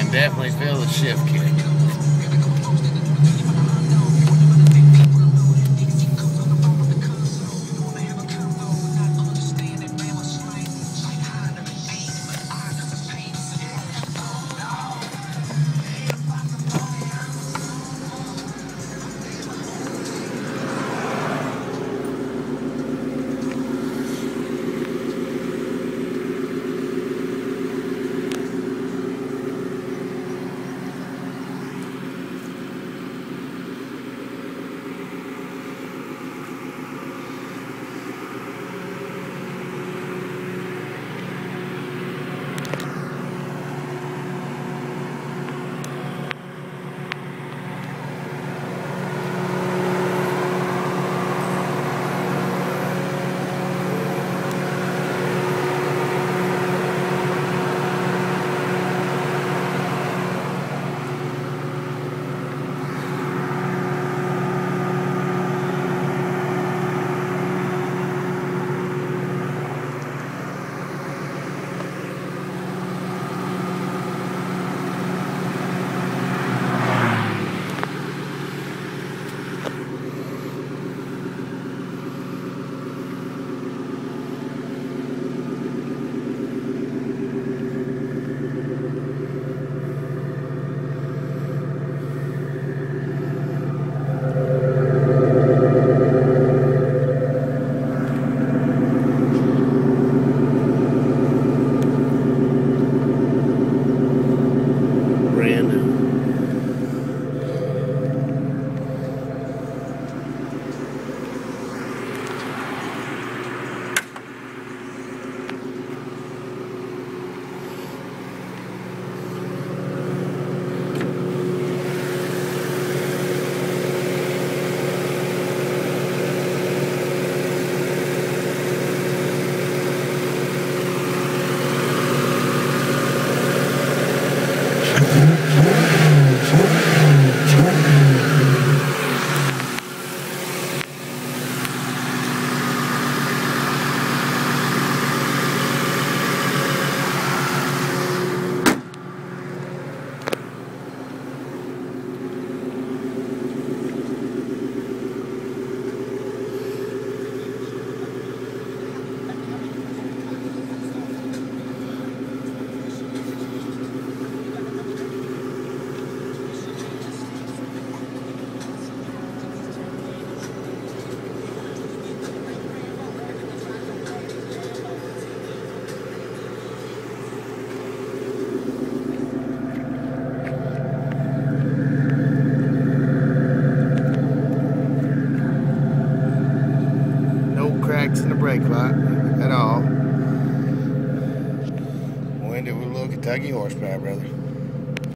can definitely feel the shift kick. brake light at all. Winded with a little Kentucky horsepower, brother.